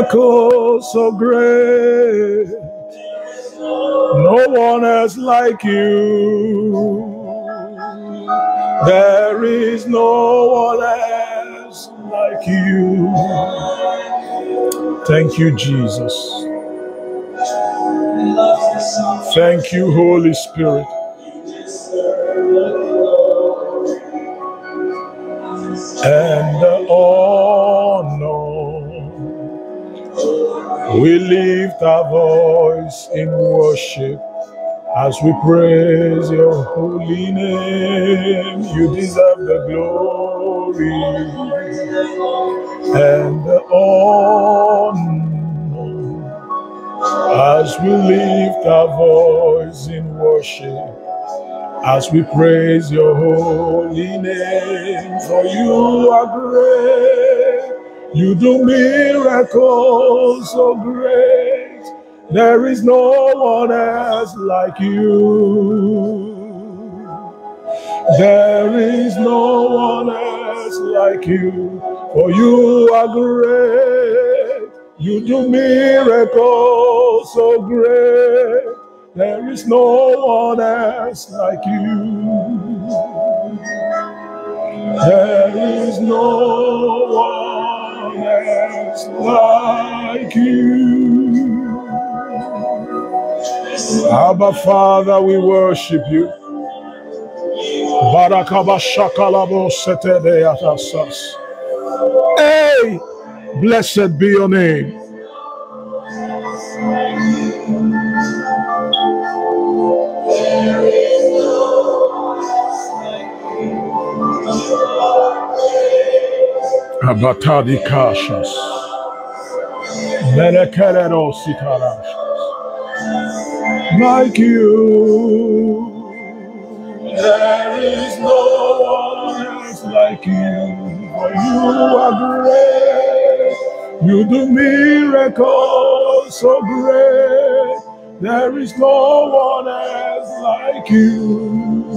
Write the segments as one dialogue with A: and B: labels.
A: miracle so great. No one else like you. There is no one else like you. Thank you, Jesus. Thank you, Holy Spirit. And the We lift our voice in worship as we praise your holy name. You deserve the glory and the honor as we lift our voice in worship. As we praise your holy name, for you are great. You do miracles so great. There is no one else like you. There is no one else like you. For you are great. You do miracles so great. There is no one else like you. There is no one like you. Abba Father, we worship you. Hey, blessed be your name. Abatadi kashas. Melekerero sitarash. Like you, there is no one else like you. You are great. You do miracles so great. There is no one else like you.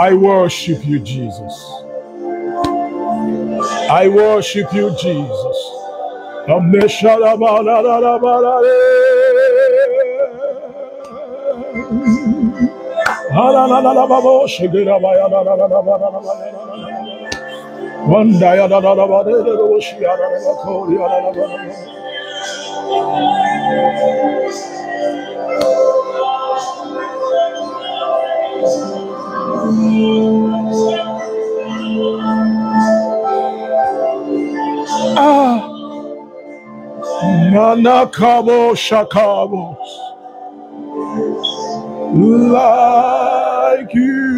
A: I worship you, Jesus. I worship you, Jesus. Ah, Manakabo Shakabos. Like you.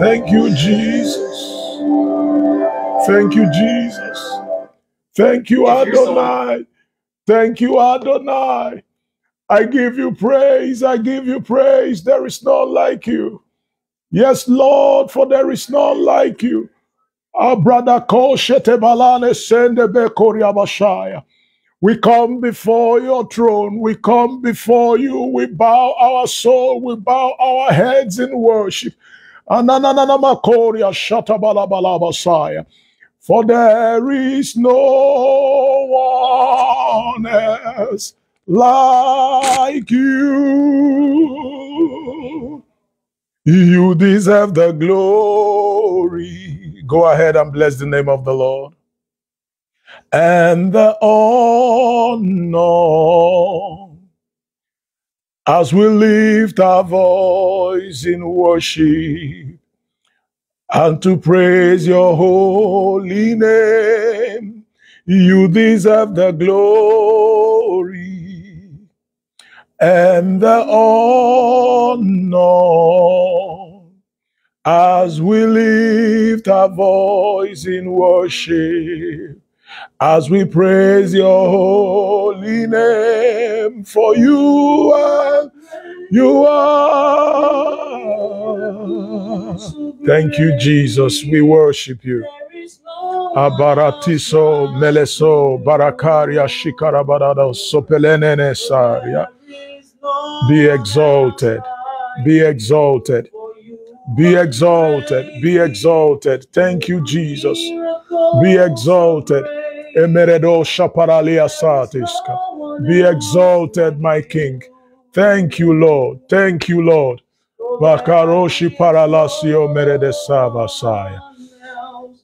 A: Thank you, Jesus. Thank you, Jesus. Thank you, Adonai. Thank you, Adonai. I give you praise. I give you praise. There is none like you. Yes, Lord, for there is none like you. Our brother Koshete Balane Sendebe Koryabashaya. We come before your throne. We come before you. We bow our soul. We bow our heads in worship. Anananamakoria Shatabalabalabasaya. For there is no one else like you. You deserve the glory. Go ahead and bless the name of the Lord. And the honor as we lift our voice in worship and to praise your holy name. You deserve the glory and the honor as we lift our voice in worship, as we praise your holy name, for you are, you are. Thank you, Jesus. We worship you. Abaratiso meleso barakaria shikarabarado sopelenene saria. Be exalted. Be exalted. Be exalted. Be exalted. Thank you, Jesus. Be exalted. Emeredo satiska. Be exalted, my King. Thank you, Lord. Thank you, Lord. Paralasio meredesa vasaya.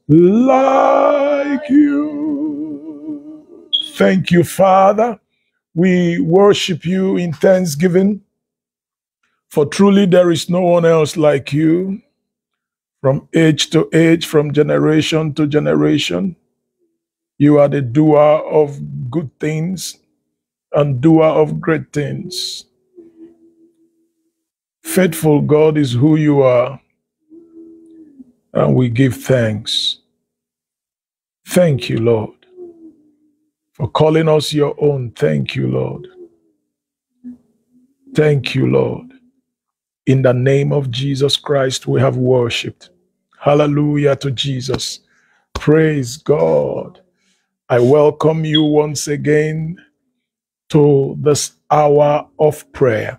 A: Like you. Thank you, Father. We worship you in thanksgiving. For truly there is no one else like you. From age to age, from generation to generation, you are the doer of good things and doer of great things. Faithful God is who you are, and we give thanks. Thank you, Lord, for calling us your own. Thank you, Lord. Thank you, Lord. In the name of Jesus Christ, we have worshiped. Hallelujah to Jesus. Praise God. I welcome you once again to this hour of prayer.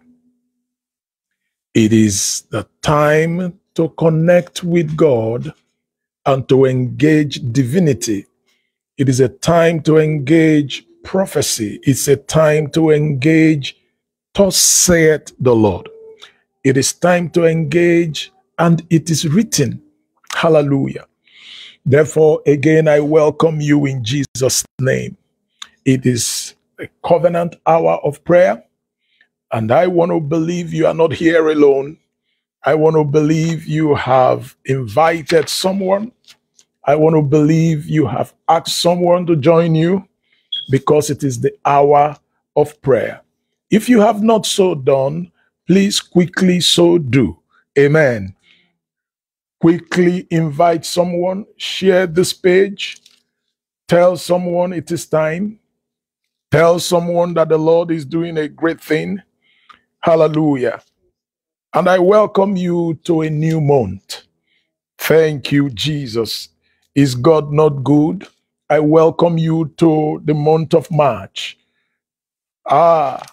A: It is the time to connect with God and to engage divinity. It is a time to engage prophecy. It's a time to engage, thus saith the Lord. It is time to engage, and it is written. Hallelujah. Therefore, again, I welcome you in Jesus' name. It is a covenant hour of prayer, and I want to believe you are not here alone. I want to believe you have invited someone. I want to believe you have asked someone to join you because it is the hour of prayer. If you have not so done, please quickly so do. Amen. Quickly invite someone, share this page, tell someone it is time, tell someone that the Lord is doing a great thing. Hallelujah. And I welcome you to a new month. Thank you, Jesus. Is God not good? I welcome you to the month of March. Ah,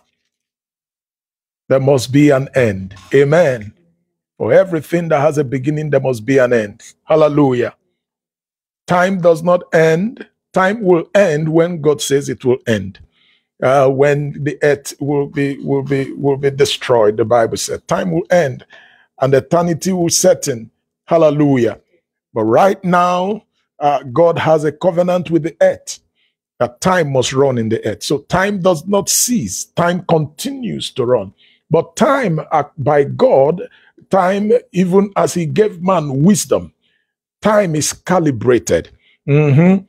A: there must be an end. Amen. For everything that has a beginning, there must be an end. Hallelujah. Time does not end. Time will end when God says it will end. Uh, when the earth will be will be will be destroyed, the Bible said. Time will end, and eternity will set in. Hallelujah. But right now, uh, God has a covenant with the earth that time must run in the earth. So time does not cease. Time continues to run. But time uh, by God, time, even as He gave man wisdom, time is calibrated. Mm-hmm.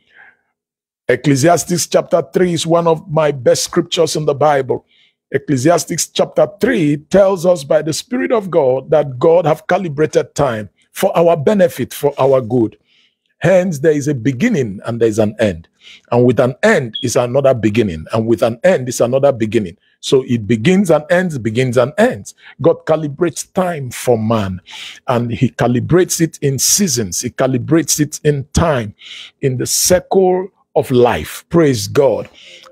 A: Ecclesiastes chapter 3 is one of my best scriptures in the Bible. Ecclesiastes chapter 3 tells us by the Spirit of God that God have calibrated time for our benefit, for our good. Hence, there is a beginning and there is an end. And with an end is another beginning. And with an end is another beginning. So it begins and ends, begins and ends. God calibrates time for man and he calibrates it in seasons. He calibrates it in time, in the circle of life. Praise God.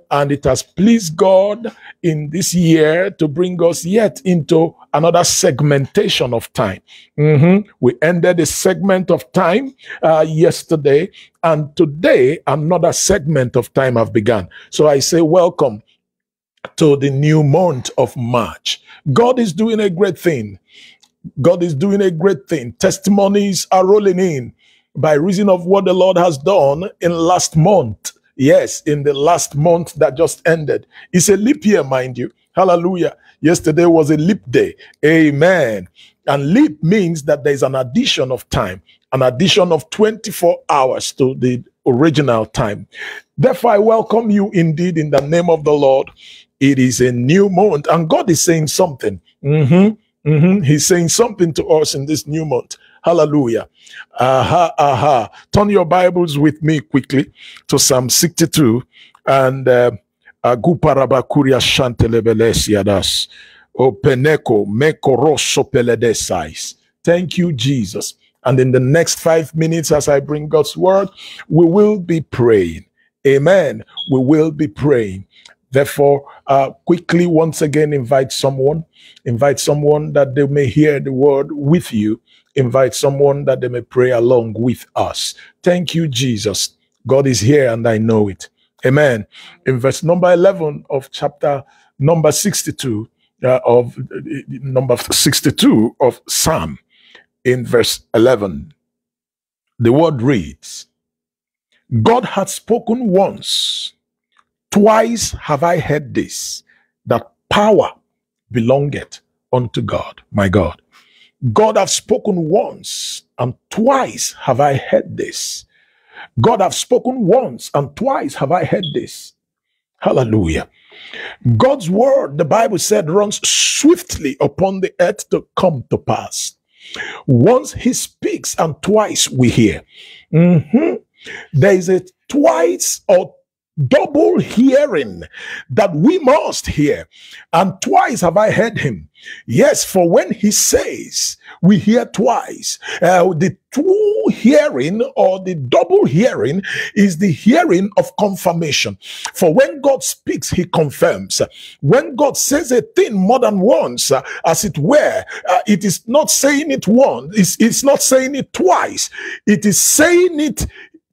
A: And it has pleased God in this year to bring us yet into another segmentation of time. Mm-hmm. We ended a segment of time uh, yesterday, and today another segment of time have begun. So I say, welcome to the new month of March. God is doing a great thing. God is doing a great thing. Testimonies are rolling in by reason of what the Lord has done in last month. Yes, in the last month that just ended. It's a leap year, mind you. Hallelujah. Yesterday was a leap day. Amen. And leap means that there's an addition of time, an addition of 24 hours to the original time. Therefore, I welcome you indeed in the name of the Lord. It is a new month, and God is saying something. Mm-hmm, mm-hmm. He's saying something to us in this new month. Hallelujah. Aha, aha. Turn your Bibles with me quickly to Psalm 62 and uh, Aguparabakuria Shantelebelesiadas. O Peneko Mekoroso Peledesais. Thank you, Jesus. And in the next five minutes, as I bring God's word, we will be praying. Amen. We will be praying. Therefore, uh, quickly once again invite someone, invite someone that they may hear the word with you, invite someone that they may pray along with us. Thank you, Jesus. God is here and I know it. Amen. In verse number 11 of chapter number 62 uh, of uh, number 62 of Psalm in verse 11, the word reads, God had spoken once Twice have I heard this, that power belongeth unto God, my God. God have spoken once, and twice have I heard this. God have spoken once, and twice have I heard this. Hallelujah. God's word, the Bible said, runs swiftly upon the earth to come to pass. Once he speaks, and twice we hear. Mm-hmm. There is a twice or double hearing that we must hear. And twice have I heard him. Yes, for when he says, we hear twice. Uh, the true hearing or the double hearing is the hearing of confirmation. For when God speaks, he confirms. When God says a thing more than once, uh, as it were, uh, it is not saying it once, it's, it's not saying it twice. It is saying it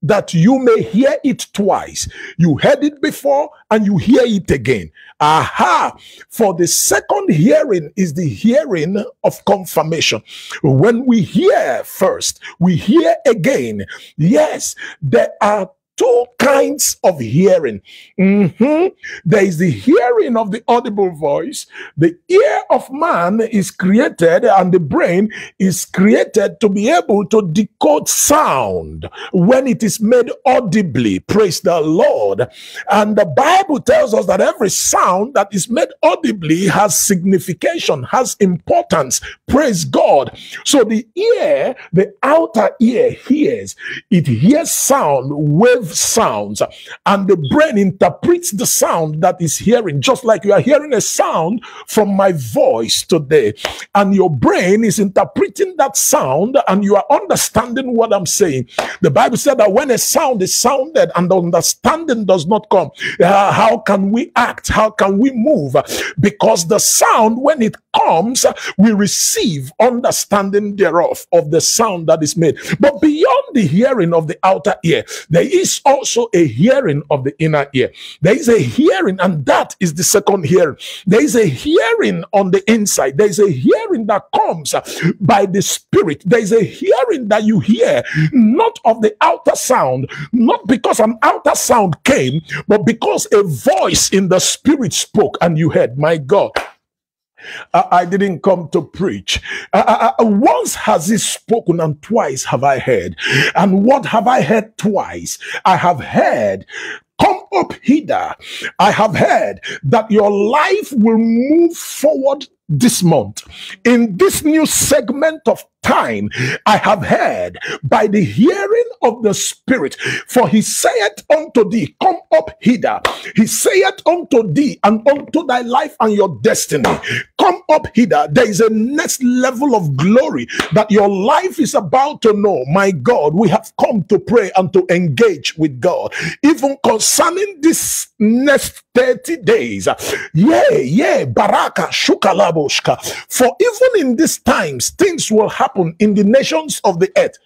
A: that you may hear it twice. You heard it before and you hear it again. Aha! For the second hearing is the hearing of confirmation. When we hear first, we hear again. Yes, there are two kinds of hearing. Mm-hmm. There is the hearing of the audible voice. The ear of man is created and the brain is created to be able to decode sound when it is made audibly. Praise the Lord. And the Bible tells us that every sound that is made audibly has signification, has importance. Praise God. So the ear, the outer ear hears, it hears sound, wave sounds and the brain interprets the sound that is hearing just like you are hearing a sound from my voice today. And your brain is interpreting that sound and you are understanding what i'm saying. The bible said that when a sound is sounded and understanding does not come uh, how can we act? How can we move? Because the sound when it comes we receive understanding thereof of the sound that is made. But beyond the hearing of the outer ear there is also a hearing of the inner ear. There is a hearing, and that is the second hearing. There is a hearing on the inside. There is a hearing that comes by the Spirit. There is a hearing that you hear, not of the outer sound, not because an outer sound came, but because a voice in the Spirit spoke and you heard, My God. I, didn't come to preach. Uh, uh, once has he spoken, and twice have I heard. And what have I heard twice? I have heard come up hither. I have heard that your life will move forward this month. In this new segment of time, I have heard by the hearing of the Spirit, for he saith unto thee, Come up hither. He saith unto thee and unto thy life and your destiny, Come up hither. There is a next level of glory that your life is about to know. My God, we have come to pray and to engage with God, even this next 30 days. Yeah, yeah, Baraka, Shukalaboshka. For even in these times, things will happen in the nations of the earth.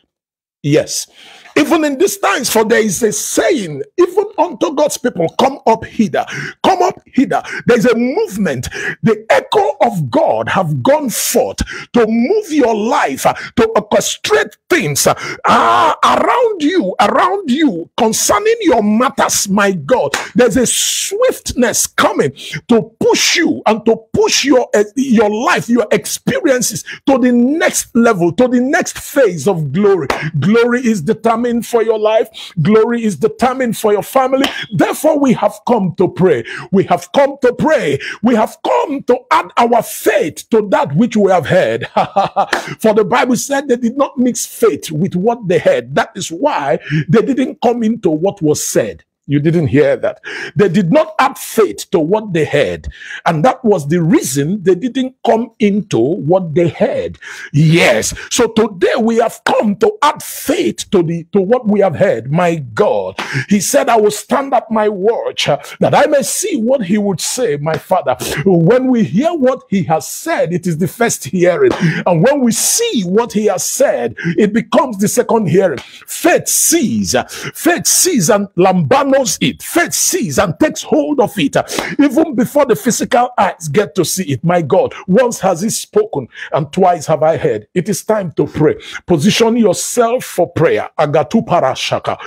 A: Yes. Even in these times, for there is a saying, even unto God's people, come up hither, come up hither. There's a movement. The echo of God have gone forth to move your life, to orchestrate things uh, around you, around you, concerning your matters, my God. There's a swiftness coming to push you and to push your, uh, your life, your experiences to the next level, to the next phase of glory. Glory is determined determined for your life. Glory is determined for your family. Therefore, we have come to pray. We have come to pray. We have come to add our faith to that which we have heard. for the Bible said they did not mix faith with what they heard. That is why they didn't come into what was said. You didn't hear that. They did not add faith to what they heard. And that was the reason they didn't come into what they heard. Yes. So today we have come to add faith to the to what we have heard. My God. He said, I will stand at my watch uh, that I may see what he would say, my father. When we hear what he has said, it is the first hearing. And when we see what he has said, it becomes the second hearing. Faith sees, faith sees and it. Faith sees and takes hold of it even before the physical eyes get to see it. My God, once has he spoken and twice have I heard. It is time to pray. Position yourself for prayer. Agatu parashaka.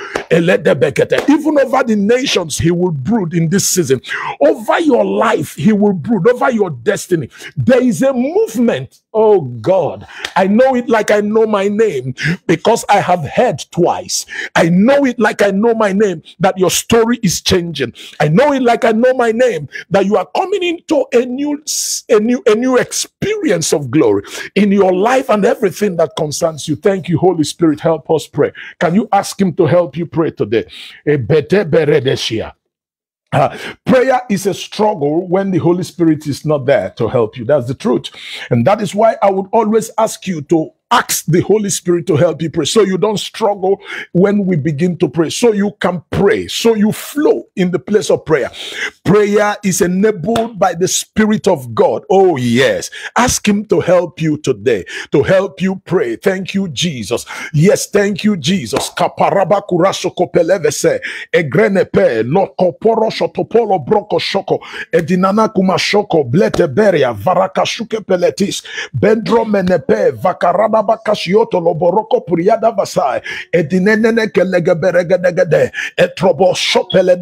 A: Even over the nations, he will brood in this season. Over your life, he will brood. Over your destiny. There is a movement Oh God, I know it like I know my name because I have heard twice. I know it like I know my name that your story is changing. I know it like I know my name that you are coming into a new, a new, a new experience of glory in your life and everything that concerns you. Thank you, Holy Spirit. Help us pray. Can you ask Him to help you pray today? Uh, prayer is a struggle when the Holy Spirit is not there to help you. That's the truth. And that is why I would always ask you to ask the Holy Spirit to help you pray so you don't struggle when we begin to pray, so you can pray, so you flow in the place of prayer. Prayer is enabled by the Spirit of God. Oh, yes. Ask Him to help you today, to help you pray. Thank you, Jesus. Yes, thank you, Jesus. Egrenepe, lokoporo shotopolo broko shoko, edinana kumashoko, blete beria, varakashuke peletis, bendro menepe, vakaraba Loboroko Puriada Vasai, Edinene Etrobo Shopele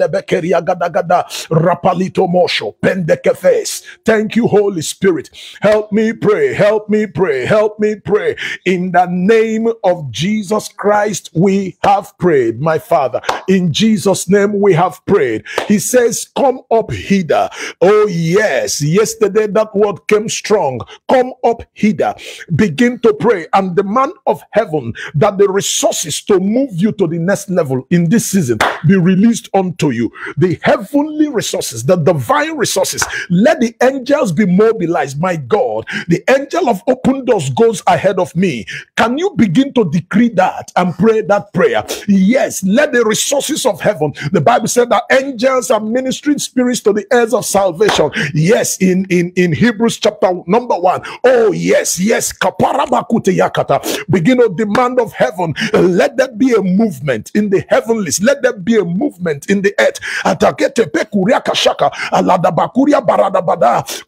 A: Rapalito Mosho, Pendekefes. Thank you, Holy Spirit. Help me pray, help me pray, help me pray. In the name of Jesus Christ, we have prayed, my Father. In Jesus' name, we have prayed. He says, Come up hither. Oh, yes. Yesterday, that word came strong. Come up hither. Begin to pray pray and demand of heaven that the resources to move you to the next level in this season be released unto you. The heavenly resources, the divine resources, let the angels be mobilized. My God, the angel of open doors goes ahead of me. Can you begin to decree that and pray that prayer? Yes, let the resources of heaven. The Bible said that angels are ministering spirits to the heirs of salvation. Yes, in in in Hebrews chapter number one. Oh yes, yes. Begin to demand of heaven. Let there be a movement in the heavenlies. Let there be a movement in the earth.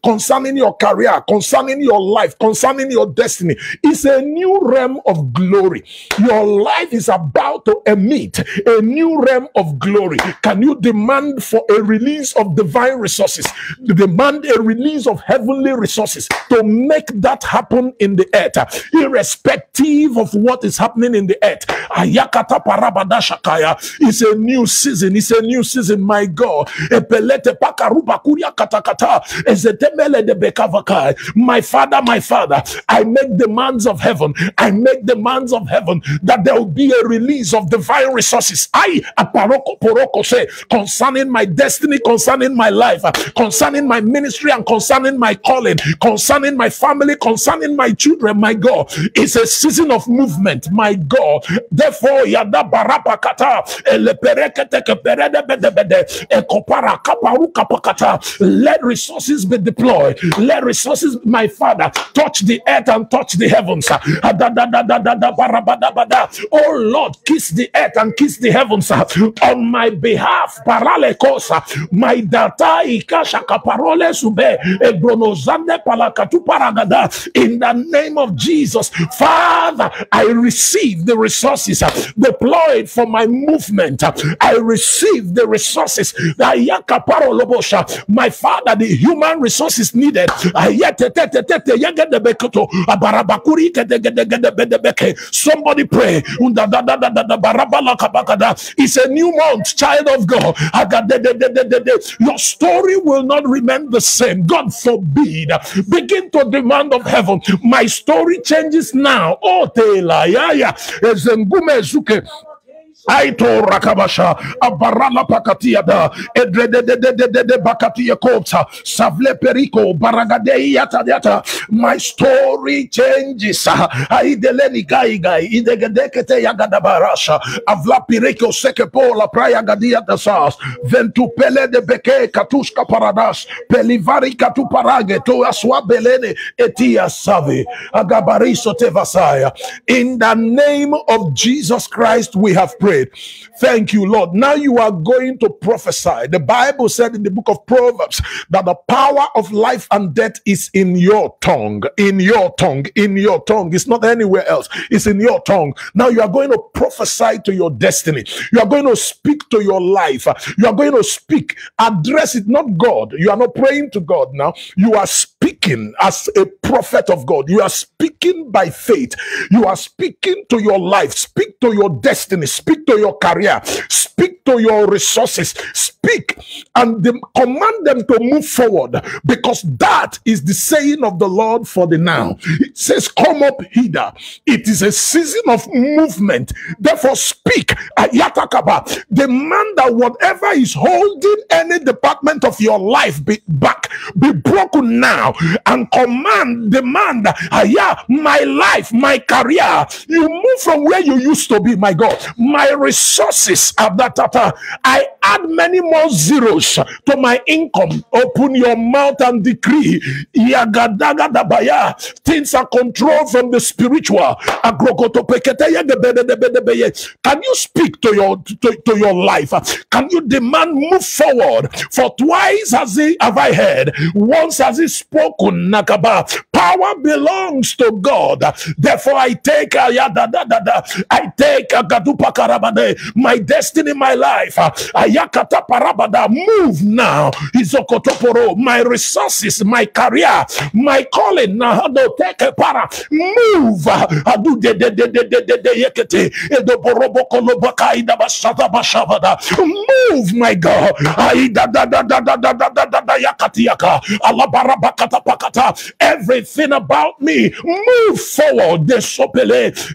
A: Concerning your career, concerning your life, concerning your destiny. It's a new realm of glory. Your life is about to emit a new realm of glory. Can you demand for a release of divine resources? Demand a release of heavenly resources to make that happen in the earth irrespective of what is happening in the earth. Ayakata. It's a new season. It's a new season, my God. My father, my father, I make demands of heaven. I make demands of heaven that there will be a release of divine resources. I aparoko poroko say concerning my destiny, concerning my life, concerning my ministry, and concerning my calling, concerning my family, concerning my children, my God. It's a season of movement, my God. Therefore, yada barapakata let resources be deployed. Let resources, my Father, touch the earth and touch the heavens. Oh Lord, kiss the earth and kiss the heavens ah, on my behalf. Paralekosa, my data ikasha kaparole sube ebronozande palakatu paragada in the name of Jesus. Father, I receive the resources uh, deployed for my movement. I receive the resources. My Father, the human resources needed. Somebody pray. It's a new month, child of God. Your story will not remain the same. God forbid. Begin to demand of heaven. My story changes now. Oh, te la ya ya. Ezengume zuke. Aito rakabasha pakatia da bakatia savle periko baragade yata yata my story changes. Aideleni yagada barasha avla praya gadia de beke katuska paradas pelivari katu parage to aswa belene etia agabariso in the name of Jesus Christ we have prayed prayed. Thank you, Lord. Now you are going to prophesy. The Bible said in the book of Proverbs that the power of life and death is in your tongue, in your tongue, in your tongue. It's not anywhere else, it's in your tongue. Now you are going to prophesy to your destiny. You are going to speak to your life. You are going to speak, address it, not God. You are not praying to God now. You are speaking as a prophet of God. You are speaking by faith. You are speaking to your life. Speak to your destiny. Speak to your career, speak to your resources, speak and command them to move forward because that is the saying of the Lord for the now. It says, Come up hither. It is a season of movement. Therefore, speak. Ayatakaba. Demand that whatever is holding any department of your life be back, be broken now, and command, demand, ah, yeah, my life, my career. You move from where you used to be, my God. My resources of that uh, I add many more zeros to my income. Open your mouth and decree. Things are controlled from the spiritual. Can you speak to your to, to your life? Can you demand move forward? For twice has he have I heard, once has he spoken. Nakaba power belongs to God. Therefore, I take uh, yada, da, da, da, I take uh, my destiny, my life. Uh, move now. My resources, my career, my calling. Uh, take para. Move. Move, my God. Everything nothing about me. Move forward.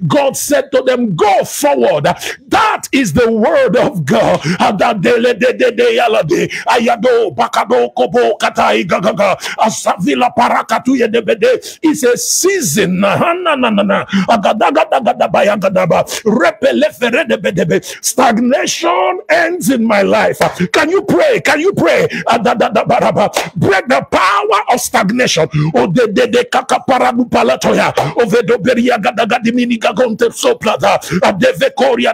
A: God said to them, Go forward. That is the word of God. It's a season. Stagnation ends in my life. Can you pray? Can you pray? Break the power of stagnation gagonte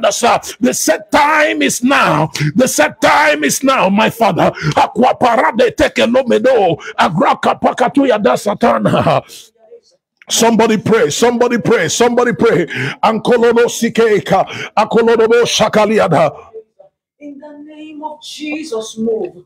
A: dasa. The set time is now. The set time is now, my father. Aquaparade teke lomedo. Agraka da satana. Somebody pray, somebody pray, somebody pray. Ankolono sikeka, akolono shakaliada.
B: In the name of Jesus, move.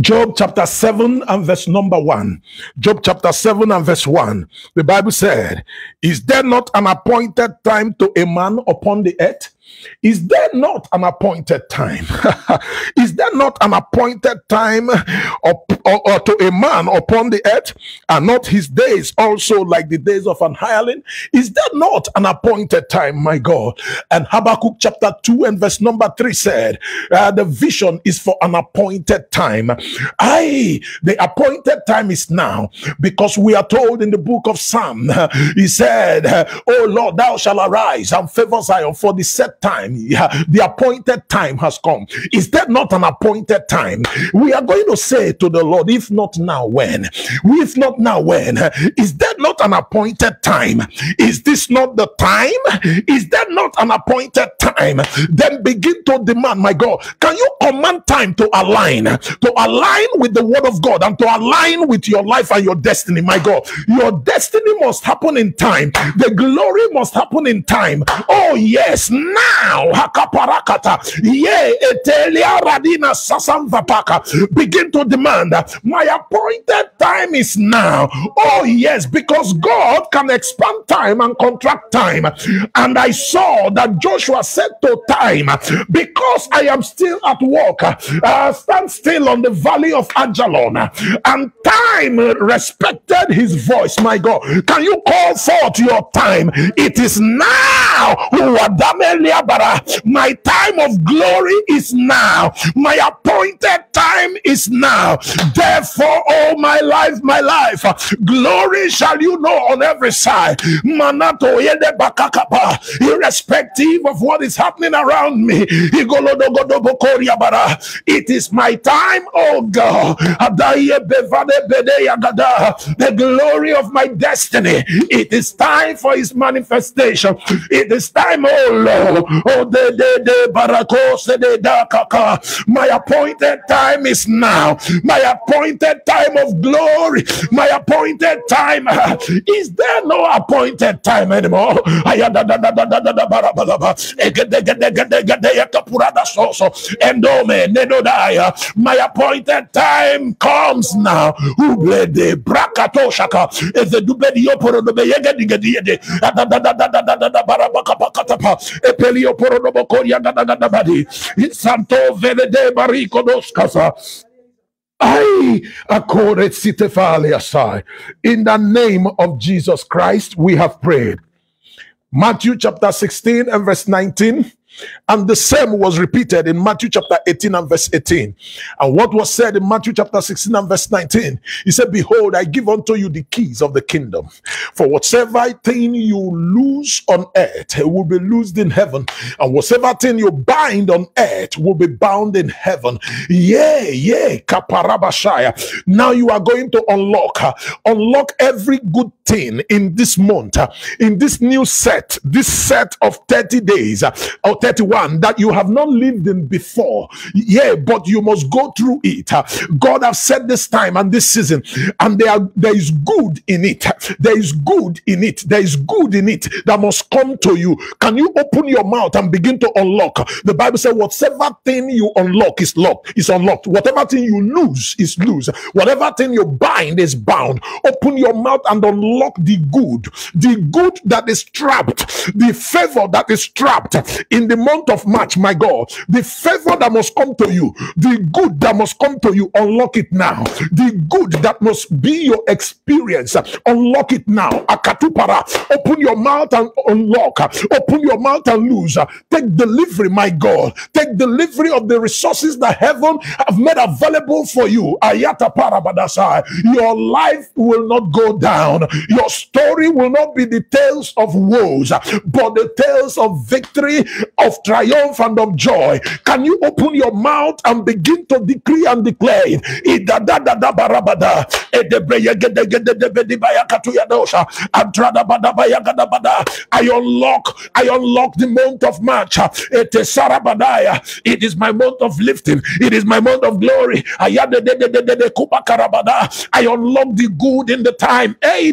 A: Job chapter 7 and verse number 1. Job chapter 7 and verse 1. The Bible said, Is there not an appointed time to a man upon the earth? Is there not an appointed time? Is there not an appointed time or, or, to a man upon the earth? Are not his days also like the days of an hireling? Is there not an appointed time, my God? And Habakkuk chapter 2 and verse number 3 said, uh, The vision is for an appointed time. I, the appointed time is now because we are told in the book of Psalm, he said, Oh Lord, thou shalt arise and favor Zion for the set time, yeah, the appointed time has come. Is that not an appointed time? We are going to say to the Lord, if not now, when? If not now, when? Is that not an appointed time? Is this not the time? Is that not an appointed time? Then begin to demand, my God, can you command time to align, to align with the word of God and to align with your life and your destiny, my God? Your destiny must happen in time, the glory must happen in time. Oh, yes, now now. Hakaparakata. Ye etelia radina sasamvapaka. Begin to demand. My appointed time is now. Oh, yes, because God can expand time and contract time. And I saw that Joshua said to time, Because I am still at work, uh, stand still on the valley of Ajalon. And time respected his voice. My God, can you call forth your time? It is now. My time of glory is now. My appointed time is now. Therefore, all my life, my life, glory shall you know on every side. Irrespective of what is happening around me. It is my time, oh God. The glory of my destiny. It is time for his manifestation. It is time, oh Lord. My appointed time is now. My appointed time of glory. My appointed time. Is there no appointed time anymore? My appointed time comes now. Epelio Santo. In the name of Jesus Christ, we have prayed. Matthew chapter 16 and verse 19. And the same was repeated in Matthew chapter 18 and verse 18. And what was said in Matthew chapter 16 and verse 19? He said, Behold, I give unto you the keys of the kingdom. For whatsoever thing you lose on earth it will be loosed in heaven, and whatsoever thing you bind on earth will be bound in heaven. Yea, yea, kaparabashaya. Now you are going to unlock, uh, unlock every good thing in this month, uh, in this new set, this set of 30 days uh, 31 that you have not lived in before. Yeah, but you must go through it. God has said this time and this season, and there, there is good in it. There is good in it. There is good in it that must come to you. Can you open your mouth and begin to unlock? The Bible says, whatever thing you unlock is locked, is unlocked. Whatever thing you lose is loose. Whatever thing you bind is bound. Open your mouth and unlock the good, the good that is trapped, the favor that is trapped in the month of March, my God, the favor that must come to you, the good that must come to you, unlock it now. The good that must be your experience, unlock it now. Akatupara, open your mouth and unlock, open your mouth and lose. Take delivery, my God. Take delivery of the resources that heaven have made available for you. Ayata parabadasa. Your life will not go down. Your story will not be the tales of woes, but the tales of victory of triumph and of joy. Can you open your mouth and begin to decree and declare? I unlock, I unlock the month of March. It is It is my month of lifting. It is my month of glory. I unlock the good in the time. Hey,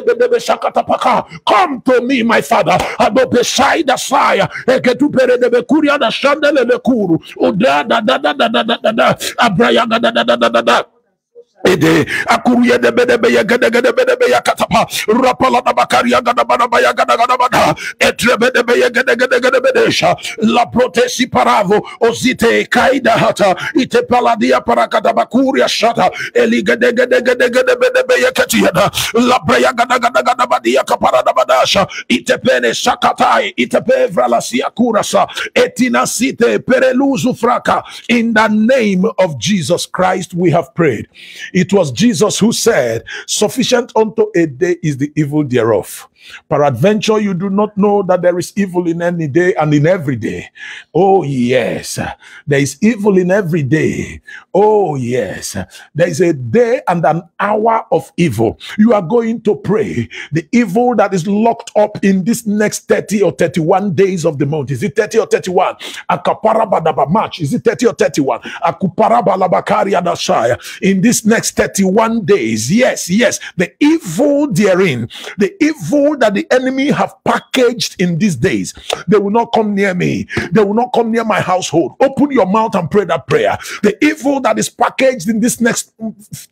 A: Come to me, my father. Adopesai da saya. Eketupere de bekuria da shandele bekuru. Uda da da da da da da da. Abrayaga da da da da da da. Ede akuruye de bede gede gede bede da bakaria gada gada etre bede gede gede gede bede sha. La protesi paravo kaida hata. Ite paladia parakata bakuria shata. Eli gede gede gede gede bede la gada gada gada badia kapara da badasha ite pene shakatai ite pevra la etina site pereluzu fraka. In the name of Jesus Christ we have prayed It was Jesus who said, Sufficient unto a day is the evil thereof. Peradventure, you do not know that there is evil in any day and in every day. Oh, yes, there is evil in every day. Oh, yes, there is a day and an hour of evil. You are going to pray the evil that is locked up in this next 30 or 31 days of the month. Is it 30 or 31? Akaparabadaba March. Is it 30 or 31? Akuparabalabakari adashaya. In this next 31 days. Yes, yes. The evil therein, the evil that the enemy have packaged in these days, they will not come near me. They will not come near my household. Open your mouth and pray that prayer. The evil that is packaged in these next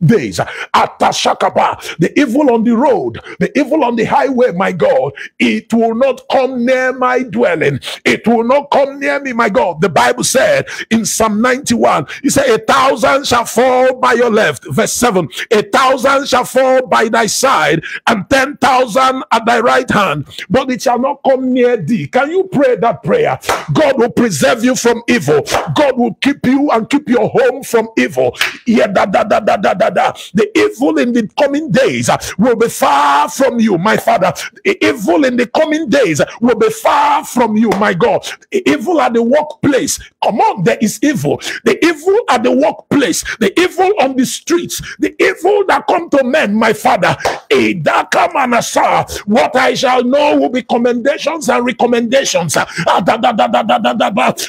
A: days, Atashakaba, the evil on the road, the evil on the highway, my God, it will not come near my dwelling. It will not come near me, my God. The Bible said in Psalm 91, He said, A thousand shall fall by your left. Verse 7 A thousand shall fall by thy side, and ten thousand at thy right hand, but it shall not come near thee. Can you pray that prayer? God will preserve you from evil. God will keep you and keep your home from evil. Yeah, da, da, da, da, da, da, da. The evil in the coming days will be far from you, my Father. The evil in the coming days will be far from you, my God. The evil at the workplace. Come on, there is evil. The evil at the workplace. The evil on the streets. The evil that come to men, my Father. What I shall know will be commendations and recommendations. Ah,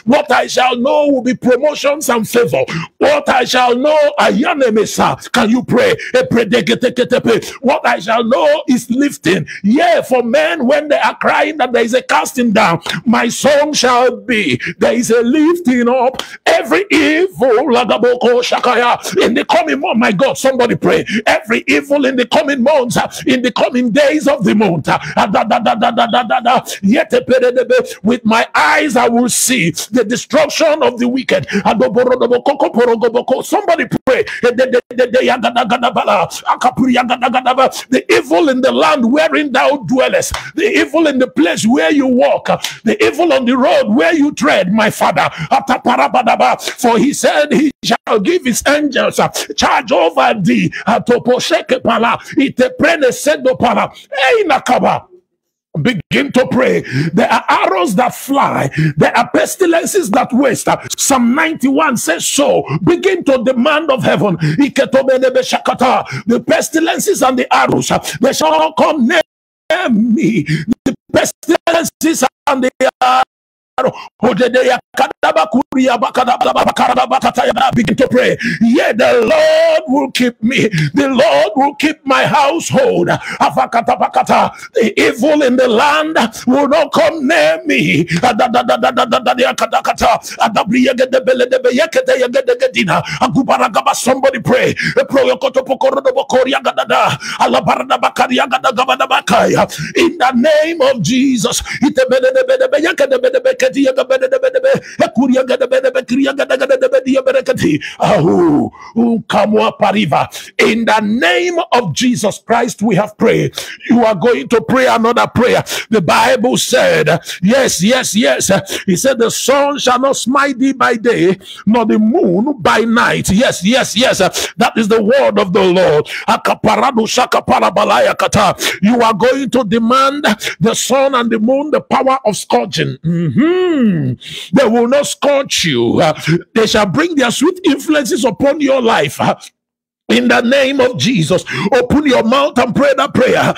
A: what I shall know will be promotions and favor. What I shall know, can you pray? What I shall know is lifting. Yeah, for men when they are crying that there is a casting down, my song shall be there is a lifting up every evil in the coming month. My God, somebody pray. Every evil in the coming months, in the coming days of the With my eyes, I will see the destruction of the wicked. Somebody pray. The evil in the land wherein thou dwellest, the evil in the place where you walk, the evil on the road where you tread, my father. For he said, He shall give his angels charge over thee. Begin to pray. There are arrows that fly. There are pestilences that waste. Psalm 91 says so. Begin to demand of heaven. The pestilences and the arrows, they shall come near me. The pestilences and the Begin to pray. Yeah, the Lord will keep me. The Lord will keep my household. The evil in the land will not come near me. Somebody pray. In the name of Jesus. In the name of Jesus Christ, we have prayed. You are going to pray another prayer. The Bible said, Yes, yes, yes. He said, The sun shall not smite thee by day, nor the moon by night. Yes, yes, yes. That is the word of the Lord. You are going to demand the sun and the moon the power of scourging. Mm-hmm. They will not you. Uh, they shall bring their sweet influences upon your life. Uh, In the name of Jesus, open your mouth and pray that prayer.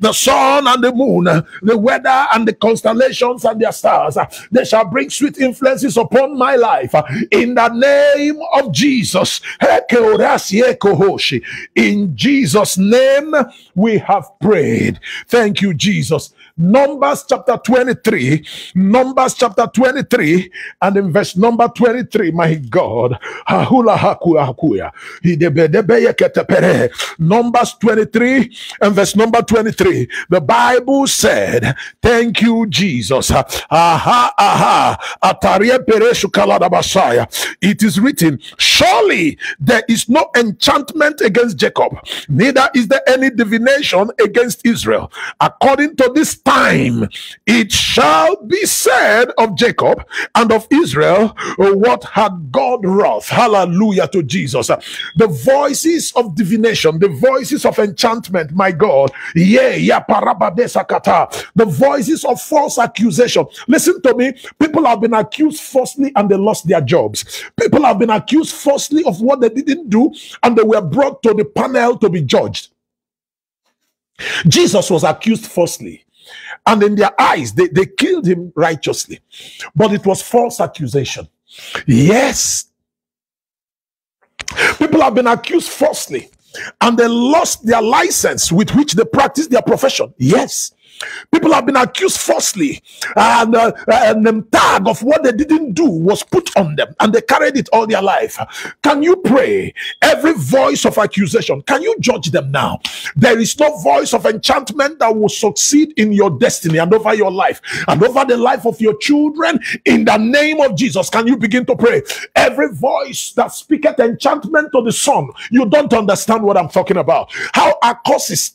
A: The sun and the moon, the weather and the constellations and their stars, they shall bring sweet influences upon my life. In the name of Jesus. In Jesus' name, we have prayed. Thank you, Jesus. Numbers chapter 23, Numbers chapter 23, and in verse number 23, my God, Numbers 23 and verse number 23, the Bible said, Thank you, Jesus. Aha, aha, it is written, Surely there is no enchantment against Jacob, neither is there any divination against Israel. According to this time it shall be said of Jacob and of Israel, uh, what had God wrought. Hallelujah to Jesus. The voices of divination, the voices of enchantment, my God. Yeah, yeah. The voices of false accusation. Listen to me. People have been accused falsely and they lost their jobs. People have been accused falsely of what they didn't do and they were brought to the panel to be judged. Jesus was accused falsely. And in their eyes, they, they killed him righteously. But it was false accusation. Yes. People have been accused falsely and they lost their license with which they practice their profession. Yes. People have been accused falsely, and, uh, and the tag of what they didn't do was put on them, and they carried it all their life. Can you pray every voice of accusation? Can you judge them now? There is no voice of enchantment that will succeed in your destiny and over your life and over the life of your children in the name of Jesus. Can you begin to pray? Every voice that speaketh enchantment to the son, you don't understand what I'm talking about. How are causes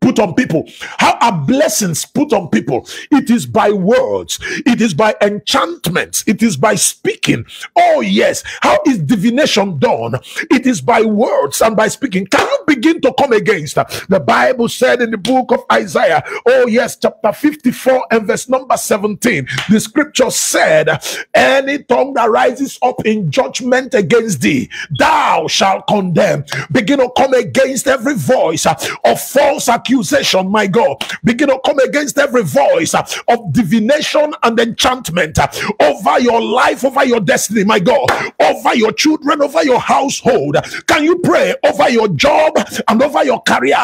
A: put on people? How are blessings put on people? It is by words, it is by enchantments, it is by speaking. Oh, yes. How is divination done? It is by words and by speaking. Can you begin to come against? The Bible said in the book of Isaiah, oh, yes, chapter 54 and verse number 17, the scripture said, Any tongue that rises up in judgment against thee, thou shalt condemn. Begin to come against every voice of false accusation accusation, my God, begin to come against every voice of divination and enchantment over your life, over your destiny, my God, over your children, over your household. Can you pray over your job and over your career?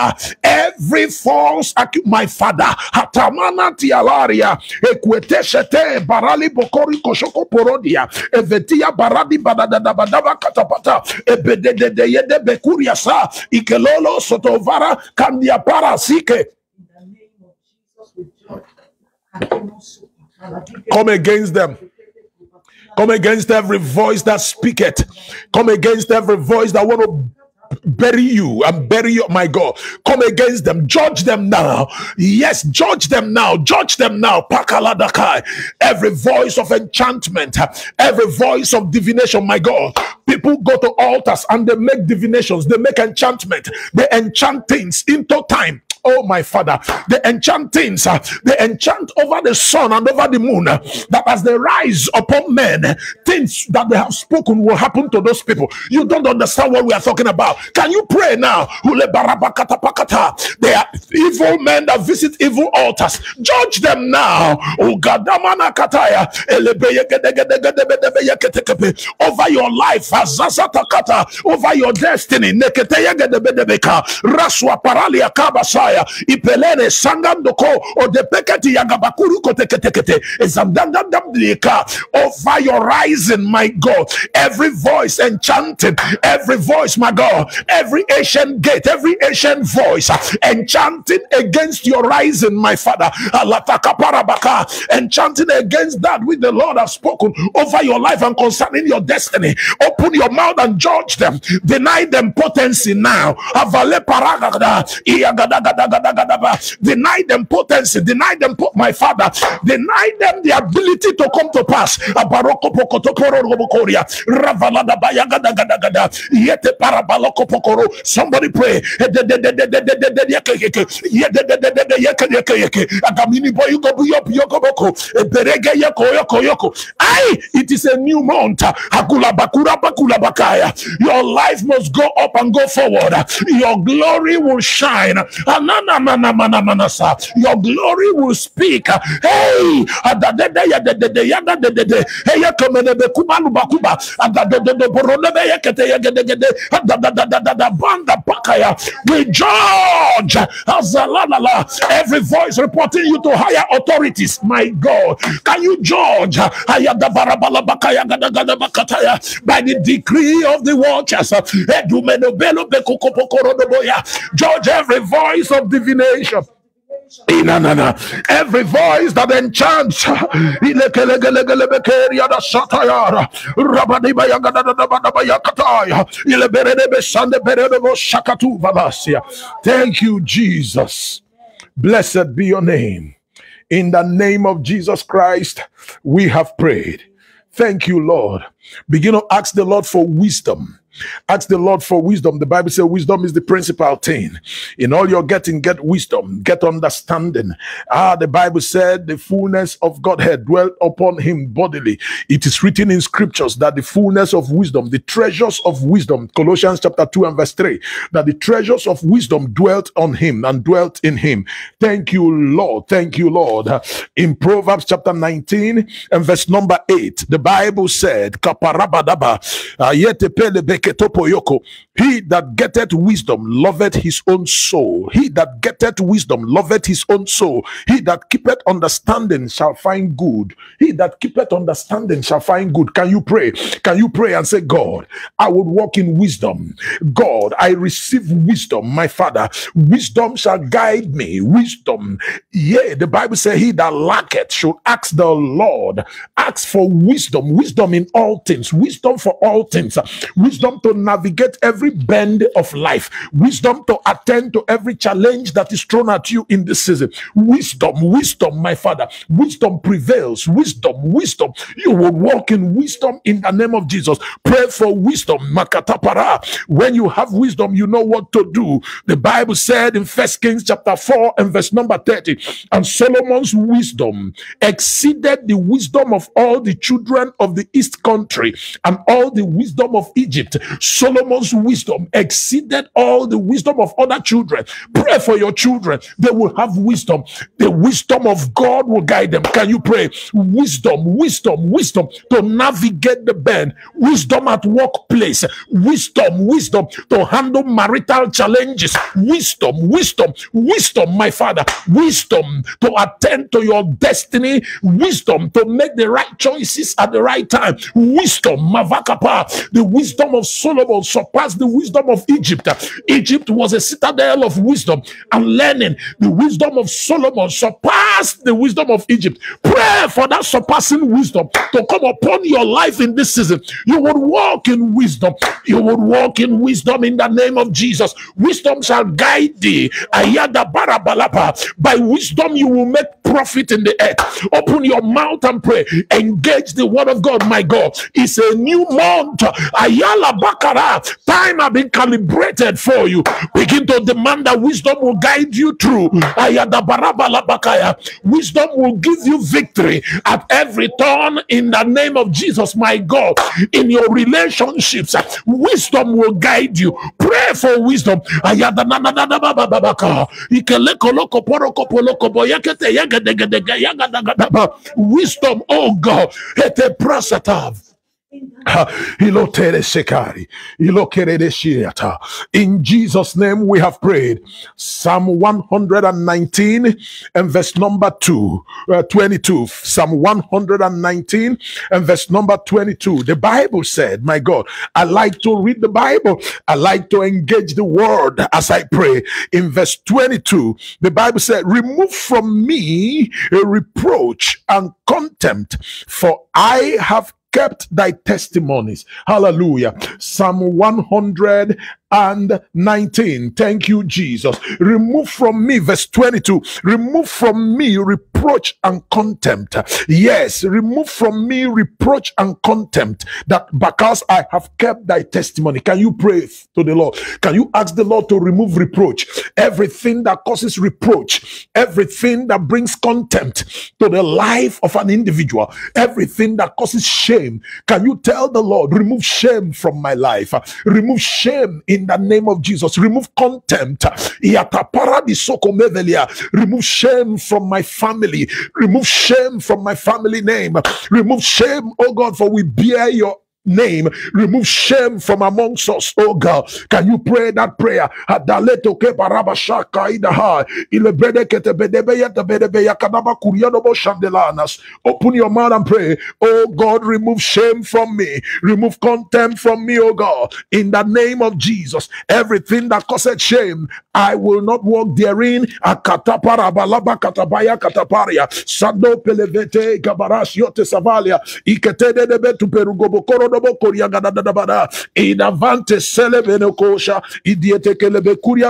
A: Every false, my father, hatamana tialaria, ekweteshete barali bokori koshoko porodia, evetia baradi badadada badaba katapata, ebedede yede bekuria sa, ikelolo sotovara kandia para seek Come against them. Come against every voice that speaketh. Come against every voice that want to bury you and bury you, my God. Come against them, judge them now. Yes, judge them now, judge them now. Pakaladakai. Every voice of enchantment, every voice of divination, my God. People go to altars and they make divinations, they make enchantment, they enchant things into time oh my father the enchantings uh, they enchant over the sun and over the moon uh, that as they rise upon men things that they have spoken will happen to those people. You don't understand what we are talking about. Can you pray now? They are evil men that visit evil altars. Judge them now. Over your life over your destiny Rabaya, Ipelene Sangandoko, Pekati Yagabakuru Kotekete, Ezamdandamdika, over your rising, my God. Every voice enchanted, every voice, my God, every ancient gate, every ancient voice uh, enchanting against your rising, my Father. Enchanting against that which the Lord has spoken over your life and concerning your destiny. Open your mouth and judge them. Deny them potency now. Avale paragada, Deny them potency, deny them, my father, deny them the ability to come to pass. Somebody pray. I, It is a new month. Your life must go up and go forward. Your glory will shine. Your glory will speak. Hey, we judge. Every voice reporting you to higher authorities. My God, can you judge? By the decree of the watchers? Judge every voice of divination. Every voice that enchants, thank you, Jesus. Blessed be your name. In the name of Jesus Christ, we have prayed. Thank you, Lord. Begin to ask the Lord for wisdom. Ask the Lord for wisdom. The Bible says wisdom is the principal thing. In all you're getting, get wisdom, get understanding. Ah, the Bible said the fullness of Godhead dwelt upon him bodily. It is written in scriptures that the fullness of wisdom, the treasures of wisdom, Colossians chapter 2 and verse 3, that the treasures of wisdom dwelt on him and dwelt in him. Thank you, Lord. Thank you, Lord. In Proverbs chapter 19 and verse number 8, the Bible said, que topo yoko He that getteth wisdom loveth his own soul. He that getteth wisdom loveth his own soul. He that keepeth understanding shall find good. He that keepeth understanding shall find good. Can you pray? Can you pray and say, God, I would walk in wisdom. God, I receive wisdom, my Father. Wisdom shall guide me. Wisdom. Yea, the Bible says, He that lacketh should ask the Lord. Ask for wisdom. Wisdom in all things. Wisdom for all things. Wisdom to navigate every bend of life, wisdom to attend to every challenge that is thrown at you in this season. Wisdom, wisdom, my father, wisdom prevails. Wisdom, wisdom. You will walk in wisdom in the name of Jesus. Pray for wisdom, makatapara. When you have wisdom, you know what to do. The Bible said in First Kings chapter 4 and verse number 30, and Solomon's wisdom exceeded the wisdom of all the children of the east country and all the wisdom of Egypt. Solomon's wisdom exceeded all the wisdom of other children. Pray for your children. They will have wisdom. The wisdom of God will guide them. Can you pray? Wisdom, wisdom, wisdom to navigate the bend. Wisdom at workplace. Wisdom, wisdom to handle marital challenges. Wisdom, wisdom, wisdom, my father. Wisdom to attend to your destiny. Wisdom to make the right choices at the right time. Wisdom, Mavakapa. The wisdom of Solomon surpassed the wisdom of Egypt. Egypt was a citadel of wisdom and learning. The wisdom of Solomon surpassed the wisdom of Egypt. Pray for that surpassing wisdom to come upon your life in this season. You would walk in wisdom. You would walk in wisdom in the name of Jesus. Wisdom shall guide thee. Ayada barabalapa. By wisdom, you will make profit in the earth. Open your mouth and pray. Engage the word of God, my God. It's a new month. Ayala bakara. Time have been calibrated for you. Begin to demand that wisdom will guide you through. Wisdom will give you victory at every turn in the name of Jesus, my God. In your relationships, wisdom will guide you. Pray for wisdom. Wisdom, oh God, In Jesus' name we have prayed. Psalm 119 and verse number 2, uh, 22. Psalm 119 and verse number 22. The Bible said, My God, I like to read the Bible. I like to engage the word as I pray. In verse 22, the Bible said, Remove from me a reproach and contempt, for I have kept thy testimonies. Hallelujah. Psalm 100 and 19. Thank you, Jesus. Remove from me, verse 22. Remove from me reproach and contempt. Yes, remove from me reproach and contempt that because I have kept thy testimony. Can you pray to the Lord? Can you ask the Lord to remove reproach? Everything that causes reproach, everything that brings contempt to the life of an individual, everything that causes shame. Can you tell the Lord, remove shame from my life? Remove shame in the name of Jesus. Remove contempt. Remove shame from my family. Remove shame from my family name. Remove shame, oh God, for we bear your name. Remove shame from amongst us, oh God. Can you pray that prayer? Open your mouth and pray. Oh God, remove shame from me. Remove contempt from me, oh God. In the name of Jesus, everything that caused shame, I will not walk therein. Perugobokoro bada. Idavante selebene kosha. Idiete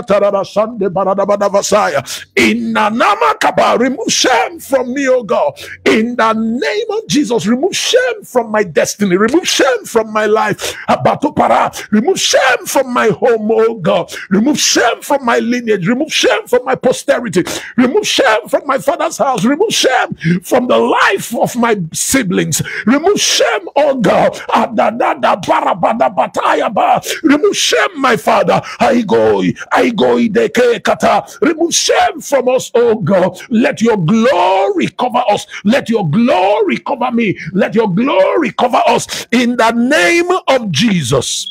A: tarara sande barada bada vasaya. Inanama kaba. Remove shame from me, oh God. In the name of Jesus, remove shame from my destiny. Remove shame from my life. Abato para. Remove shame from my home, oh God. Remove shame from my lineage. Remove shame from my posterity. Remove shame from my father's house. Remove shame from the life of my siblings. Remove shame, oh God. Remove shame, my father. I go, I go kata. Remove shame from us, oh God. Let your glory cover us. Let your glory cover me. Let your glory cover us in the name of Jesus.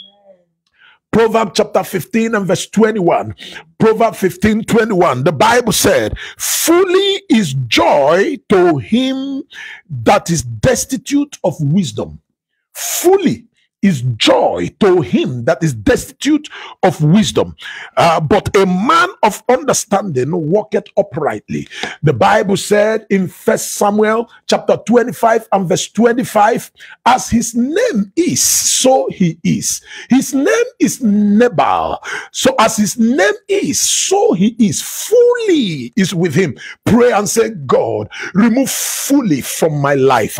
A: Proverbs chapter 15 and verse 21. Proverbs 15 21. The Bible said, Fully is joy to him that is destitute of wisdom. Fully is joy to him that is destitute of wisdom. Uh, but a man of understanding walketh uprightly. The Bible said in First Samuel chapter 25 and verse 25, as his name is, so he is. His name is Nabal. So as his name is, so he is. Fully is with him. Pray and say, God, remove fully from my life.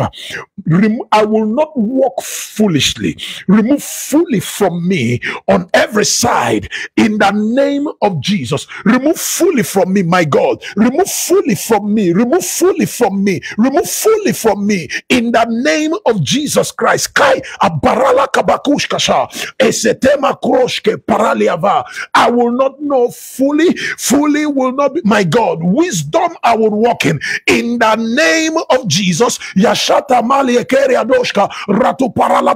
A: I will not walk foolishly remove fully from me on every side in the name of Jesus. Remove fully from me, my God. Remove fully from me. Remove fully from me. Remove fully from me in the name of Jesus Christ. Kai esetema paraliava. I will not know fully. Fully will not be my God. Wisdom I will walk in in the name of Jesus. Yashata mali ekeri adoshka ratu parala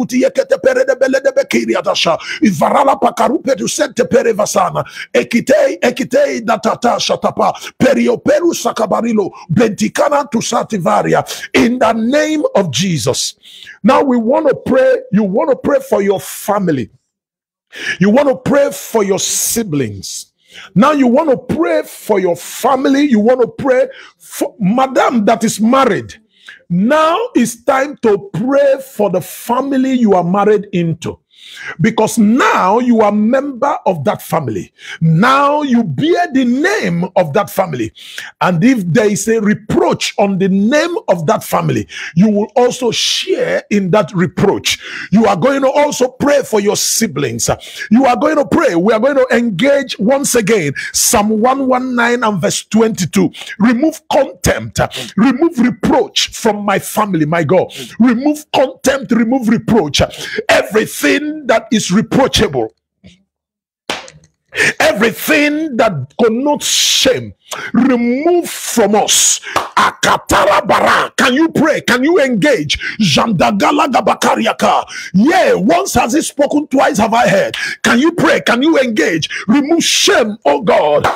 A: bakuti yekete pere de bele de bekiri adasha ivarala pakarupe tu sente pere vasana ekitei ekitei datata shatapa perioperu sakabarilo bentikana tu sativaria in the name of Jesus. Now we want to pray. You want to pray for your family. You want to pray for your siblings. Now you want to pray for your family. You want to pray for madam that is married. Now it's time to pray for the family you are married into. Because now you are member of that family. Now you bear the name of that family. And if there is a reproach on the name of that family, you will also share in that reproach. You are going to also pray for your siblings. You are going to pray. We are going to engage once again. Psalm 119 and verse 22. Remove contempt, remove reproach from my family, my God. Remove contempt, remove reproach. Everything that is reproachable. Everything that connotes shame, remove from us. Akatara bara. Can you pray? Can you engage? Jandagala gabakariaka. Yeah, once has he spoken, twice have I heard. Can you pray? Can you engage? Remove shame, oh God.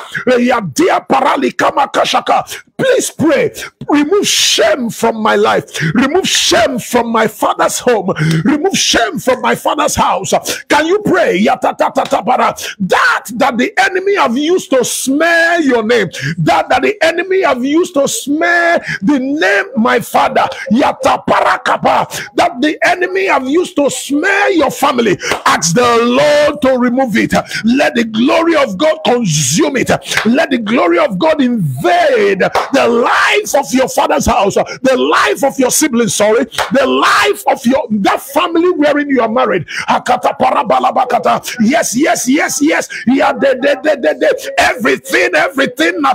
A: Please pray. Remove shame from my life. Remove shame from my father's home. Remove shame from my father's house. Can you pray? That that the enemy have used to smear your name. That that the enemy have used to smear the name my father. Yataparakapa. That the enemy have used to smear your family. Ask the Lord to remove it. Let the glory of God consume it. Let the glory of God invade the life of your father's house, the life of your siblings, sorry, the life of your that family wherein you are married. Yes, yes, yes, yes. Yeah, everything, everything.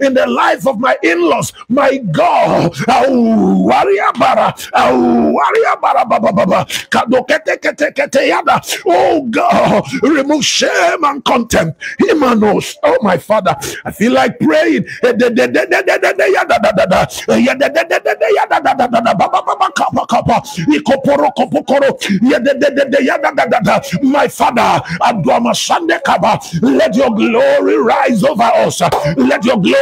A: In the life of my in-laws, my God. Oh God, remove shame and contempt. Imanos, oh my Father, I feel like praying. Eh. Eh. My Father, let your glory rise over us. Let your glory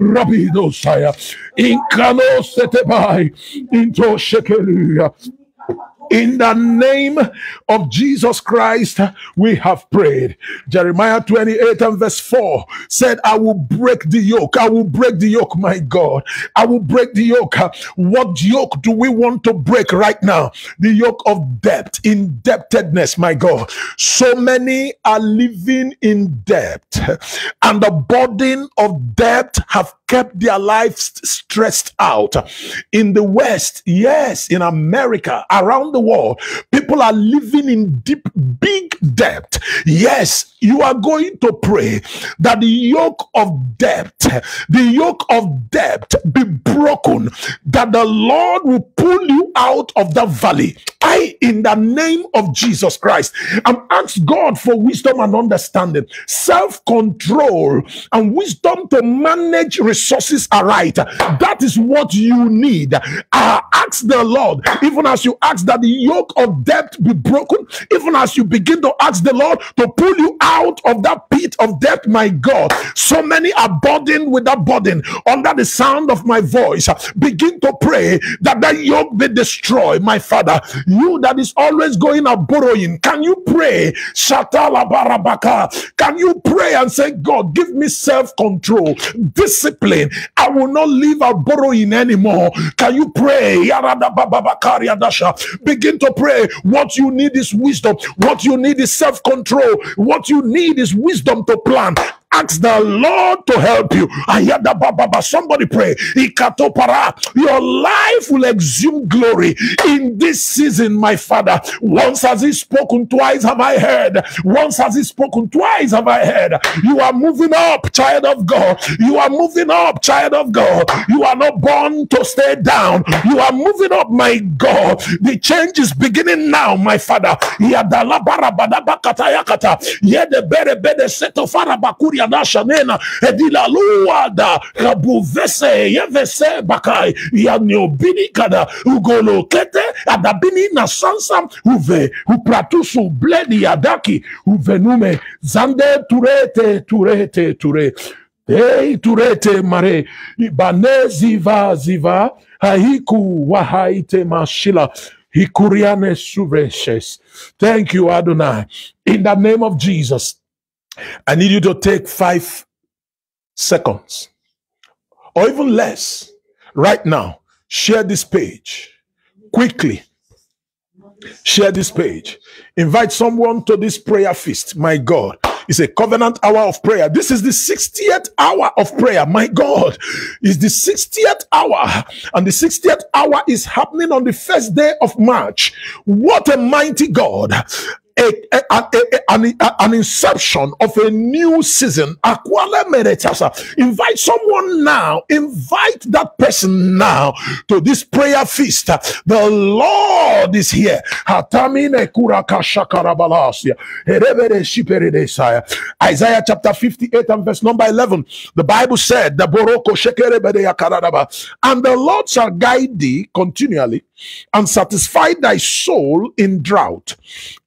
A: Rabido saya inkano setebai into shekelia in the name of Jesus Christ, we have prayed. Jeremiah 28 and verse 4 said, I will break the yoke. I will break the yoke, my God. I will break the yoke. What yoke do we want to break right now? The yoke of debt, indebtedness, my God. So many are living in debt, and the burden of debt have kept their lives stressed out. In the West, yes, in America, around the world, people are living in deep, big debt. Yes, you are going to pray that the yoke of debt, the yoke of debt be broken, that the Lord will pull you out of the valley. I, in the name of Jesus Christ, I'm asked God for wisdom and understanding, self control, and wisdom to manage resources aright. That is what you need. Uh, ask the Lord, even as you ask that the yoke of debt be broken, even as you begin to ask the Lord to pull you out of that pit of debt, my God. So many are burdened with that burden under the sound of my voice. Begin to pray that that yoke be destroyed, my Father. You that is always going out borrowing, can you pray? Can you pray and say, God, give me self control, discipline. I will not live out borrowing anymore. Can you pray? Begin to pray. What you need is wisdom. What you need is self control. What you need is wisdom to plan. Ask the Lord to help you. I hear Ayada bababa. Somebody pray. Ikato para. Your life will exude glory in this season, my Father. Once has He spoken, twice have I heard. Once has He spoken, twice have I heard. You are moving up, child of God. You are moving up, child of God. You are not born to stay down. You are moving up, my God. The change is beginning now, my Father. Barabadabakatayakata. Yede bere seto nasha nena. Edila luada. Rabuvese yevese bakai. Yaniobini kada. Ugolo kete. Adabini na sansam. Uve. Upratusu bledi yadaki. Uvenume. Zande turete turete ture. Hey, turete mare. Ibane ziva ziva. Haiku wahaite mashila. Hikuriane suvreshes. Thank you, Adonai. In the name of Jesus, I need you to take five seconds or even less right now. Share this page quickly. Share this page. Invite someone to this prayer feast. My God, it's a covenant hour of prayer. This is the 60th hour of prayer. My God, it's the 60th hour, and the 60th hour is happening on the first day of March. What a mighty God! A, a- a- an, an inception of a new season. Meretasa. Invite someone now. Invite that person now to this prayer feast. The Lord is here. Isaiah chapter 58 and verse number 11. The Bible said, and the Lord shall guide thee continually and satisfy thy soul in drought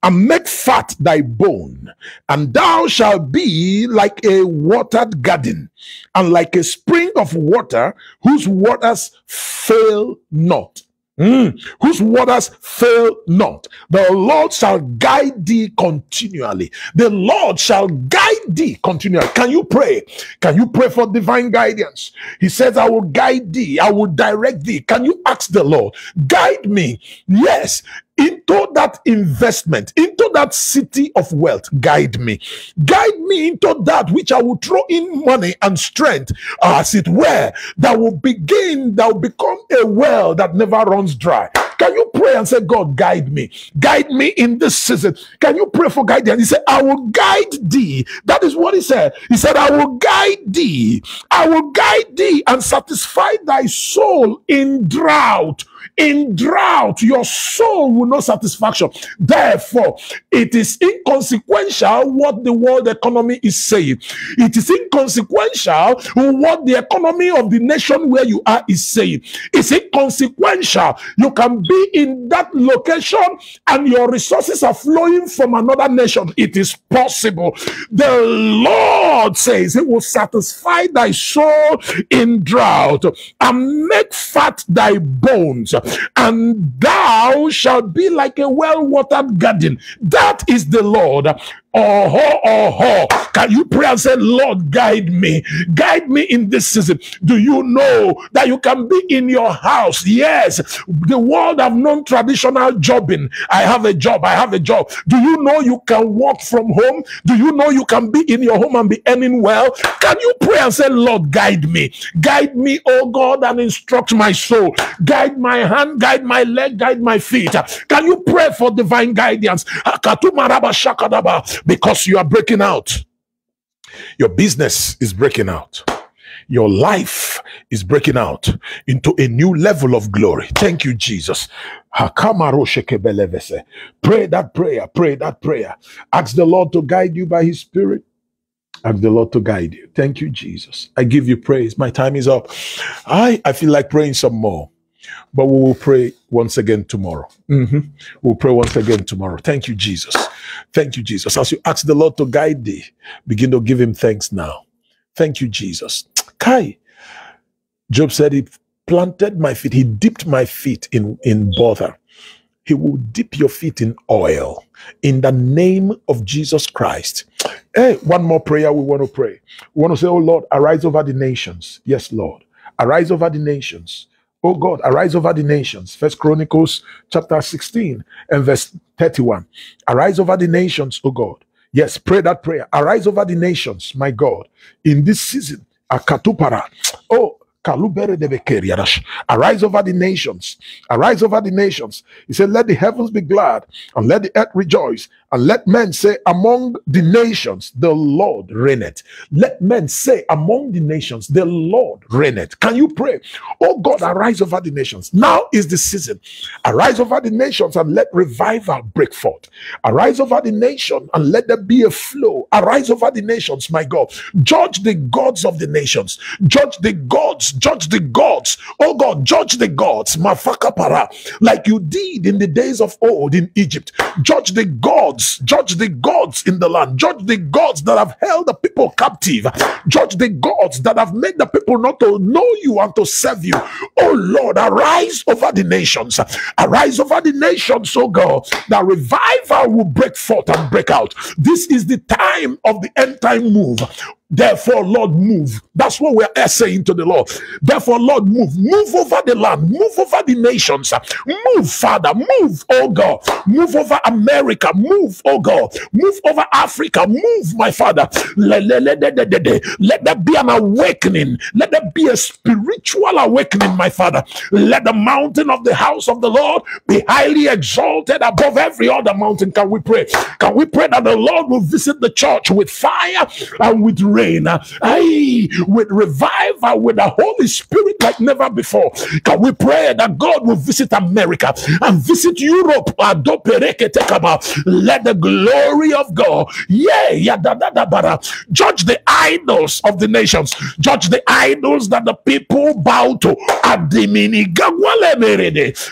A: and make fat thy bone. And thou shalt be like a watered garden and like a spring of water whose waters fail not Mm, whose waters fail not. The Lord shall guide thee continually. The Lord shall guide thee continually. Can you pray? Can you pray for divine guidance? He says, I will guide thee, I will direct thee. Can you ask the Lord, guide me? Yes, into that investment, into that city of wealth. Guide me. Guide me into that which I will throw in money and strength, as it were, that will begin, that will become a well that never runs dry. Can you pray and say, God, guide me? Guide me in this season. Can you pray for guidance? He said, I will guide thee. That is what he said. He said, I will guide thee. I will guide thee and satisfy thy soul in drought in drought, your soul will know satisfaction. Therefore, it is inconsequential what the world economy is saying. It is inconsequential what the economy of the nation where you are is saying. It's inconsequential. You can be in that location and your resources are flowing from another nation. It is possible. The Lord says He will satisfy thy soul in drought and make fat thy bones and thou shalt be like a well watered garden. That is the Lord. Oh, oh, oh. Can you pray and say, Lord, guide me? Guide me in this season. Do you know that you can be in your house? Yes, the world have known traditional jobbing. I have a job. I have a job. Do you know you can work from home? Do you know you can be in your home and be earning well? Can you pray and say, Lord, guide me? Guide me, oh God, and instruct my soul. Guide my hand, guide my leg, guide my feet. Can you pray for divine guidance? Because you are breaking out. Your business is breaking out. Your life is breaking out into a new level of glory. Thank you, Jesus. Pray that prayer. Pray that prayer. Ask the Lord to guide you by His Spirit. Ask the Lord to guide you. Thank you, Jesus. I give you praise. My time is up. I, I feel like praying some more. But we will pray once again tomorrow. Mm-hmm. We'll pray once again tomorrow. Thank you, Jesus. Thank you, Jesus. As you ask the Lord to guide thee, begin to give him thanks now. Thank you, Jesus. Kai. Job said, He planted my feet, he dipped my feet in, in bother. He will dip your feet in oil in the name of Jesus Christ. Hey, one more prayer we want to pray. We want to say, Oh Lord, arise over the nations. Yes, Lord. Arise over the nations. Oh God, arise over the nations. First Chronicles chapter 16 and verse 31. Arise over the nations, oh God. Yes, pray that prayer. Arise over the nations, my God, in this season. Akatupara. Oh, Arise over the nations. Arise over the nations. He said, Let the heavens be glad and let the earth rejoice. And let men say among the nations, the Lord reigneth. Let men say among the nations, the Lord reigneth. Can you pray? Oh God, arise over the nations. Now is the season. Arise over the nations and let revival break forth. Arise over the nation and let there be a flow. Arise over the nations, my God. Judge the gods of the nations. Judge the gods judge the gods. Oh God, judge the gods, Mafaka para, like you did in the days of old in Egypt. Judge the gods, judge the gods in the land, judge the gods that have held the people captive, judge the gods that have made the people not to know you and to serve you. Oh Lord, arise over the nations, arise over the nations, oh God, that revival will break forth and break out. This is the time of the end time move. Therefore, Lord, move. That's what we're saying to the Lord. Therefore, Lord, move. Move over the land. Move over the nations. Move, Father. Move, oh God. Move over America. Move, oh God. Move over Africa. Move, my Father. Let, there be an awakening. Let there be a spiritual awakening, my Father. Let the mountain of the house of the Lord be highly exalted above every other mountain. Can we pray? Can we pray that the Lord will visit the church with fire and with rain, aye, with revival, with the Holy Spirit like never before. Can we pray that God will visit America and visit Europe? Let the glory of God, yeah, judge the idols of the nations, judge the idols that the people bow to.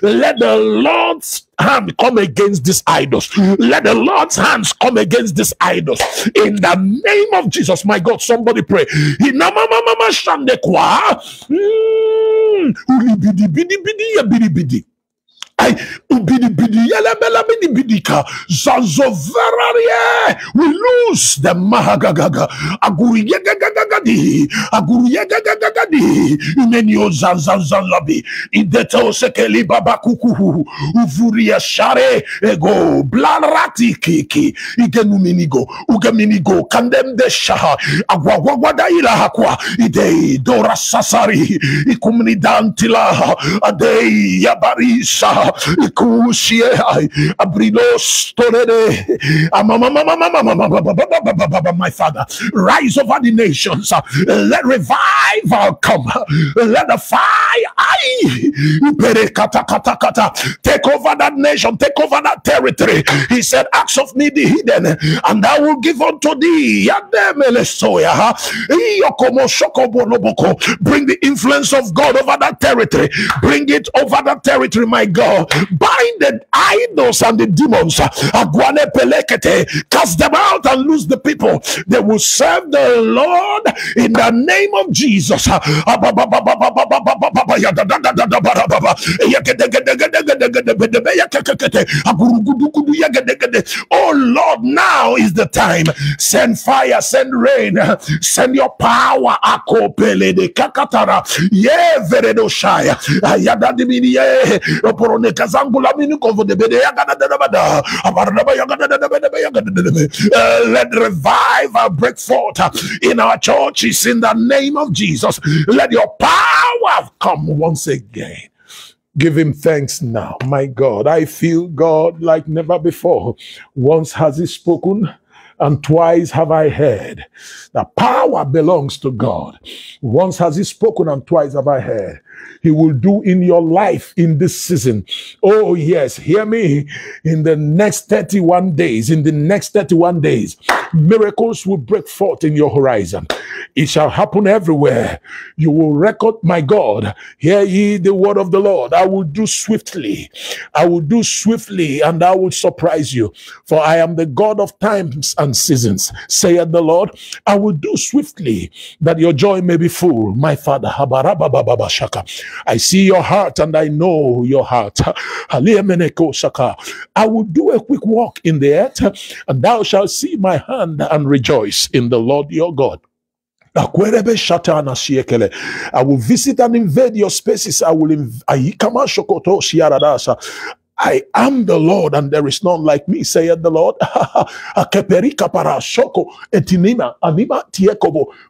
A: Let the Lord's hand come against these idols. Let the Lord's hands come against these idols. In the name of Jesus, my God, somebody pray. Mm. Zanzoverarie. We lose the mahagagaga. Aguri yegagagagadi. Imenio zanzanzanlabi. Ideto sekeli baba kukuhu. Uvuria share ego blanrati kiki. Igenuminigo. Ugeminigo. Kandem de shaha. Hakwa. Ide dora sasari. Ikumni dantila. Adei yabarisa. Ikusie. Abrilo storede. My father, rise over the nations. Let revival come. Let the fire take over that nation, take over that territory. He said, Acts of me the hidden, and I will give unto thee. Bring the influence of God over that territory. Bring it over that territory, my God. Bind the idols and the demons. Cast them out and lose the people. They will serve the Lord in the name of Jesus. Oh Lord, now is the time. Send fire, send rain, send your power. Akopele. Kazangula mini kovo de bede bede. Uh, Let revival break forth in our churches in the name of Jesus. Let your power come once again. Give him thanks now. My God, I feel God like never before. Once has he spoken, and twice have I heard. The power belongs to God. Once has he spoken, and twice have I heard. He will do in your life in this season. Oh, yes, hear me. In the next 31 days, in the next 31 days, miracles will break forth in your horizon. It shall happen everywhere. You will record, my God, hear ye the word of the Lord. I will do swiftly. I will do swiftly and I will surprise you. For I am the God of times and seasons, saith the Lord. I will do swiftly that your joy may be full. My Father. I see your heart and I know your heart. I will do a quick walk in the earth, and thou shalt see my hand and rejoice in the Lord your God. I will visit and invade your spaces. I will inv-. I am the Lord, and there is none like me, saith the Lord.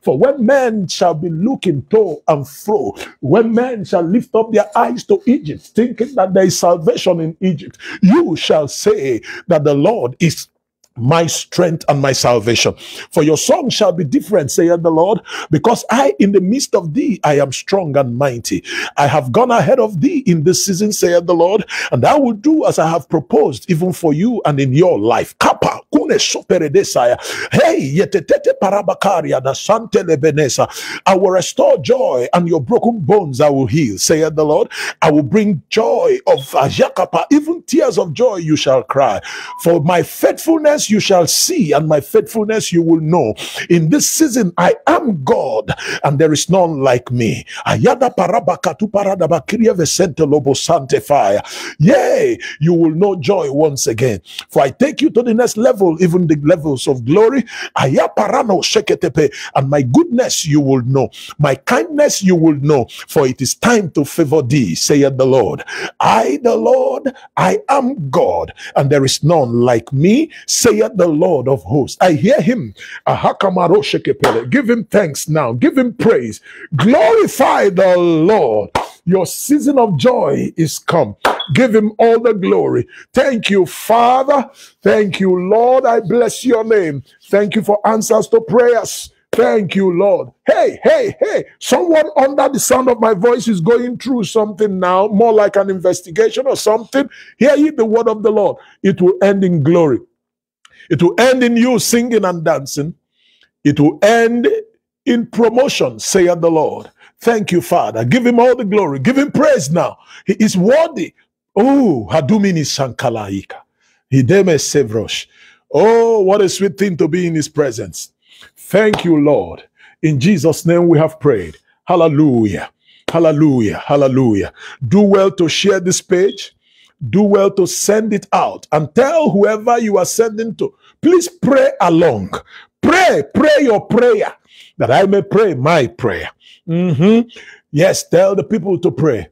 A: For when men shall be looking to and fro, when men shall lift up their eyes to Egypt, thinking that there is salvation in Egypt, you shall say that the Lord is my strength and my salvation. For your song shall be different, saith the Lord, because I, in the midst of thee, I am strong and mighty. I have gone ahead of thee in this season, saith the Lord, and I will do as I have proposed, even for you and in your life. Kappa, kune sopere desaya. Hey, yetetete parabakaria da sante lebenesa. I will restore joy and your broken bones I will heal, saith the Lord. I will bring joy of uh, Ajakapa, even tears of joy you shall cry. For my faithfulness you shall see, and my faithfulness you will know. In this season, I am God, and there is none like me. Ayada parabakatu paradabakiria vesente lobo fire. Yea, you will know joy once again. For I take you to the next level, even the levels of glory. And my goodness you will know, my kindness you will know. For it is time to favor thee, saith the Lord. I, the Lord, I am God, and there is none like me, saith the Lord of hosts. I hear him. Give him thanks now. Give him praise. Glorify the Lord. Your season of joy is come. Give him all the glory. Thank you, Father. Thank you, Lord. I bless your name. Thank you for answers to prayers. Thank you, Lord. Hey, hey, hey. Someone under the sound of my voice is going through something now, more like an investigation or something. Hear ye the word of the Lord. It will end in glory. It will end in you singing and dancing. It will end in promotion, saith the Lord. Thank you, Father. Give him all the glory. Give him praise now. He is worthy. Oh, Hadumini Sankalaika. Hideme Sevrosh. Oh, what a sweet thing to be in his presence. Thank you, Lord. In Jesus' name we have prayed. Hallelujah. Hallelujah. Hallelujah. Do well to share this page. do well to send it out and tell whoever you are sending to, please pray along. Pray, pray your prayer that I may pray my prayer. Mhm. Yes, tell the people to pray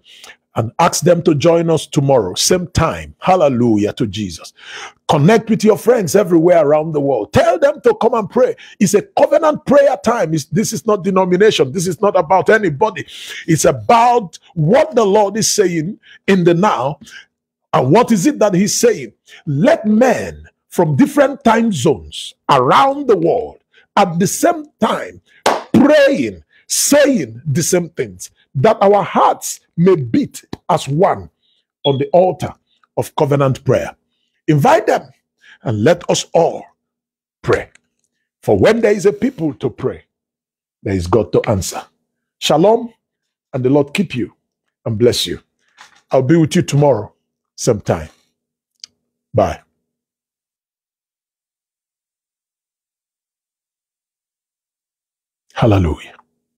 A: and ask them to join us tomorrow, same time. Hallelujah to Jesus. Connect with your friends everywhere around the world. Tell them to come and pray. It's a covenant prayer time. It's, this is not denomination. This is not about anybody. It's about what the Lord is saying in the now. And what is it that He's saying? Let men from different time zones around the world at the same time praying, saying the same things, that our hearts may beat as one on the altar of covenant prayer. Invite them and let us all pray. For when there is a people to pray, there is God to answer. Shalom, and the Lord keep you and bless you. I'll be with you tomorrow, sometime. Bye. Hallelujah.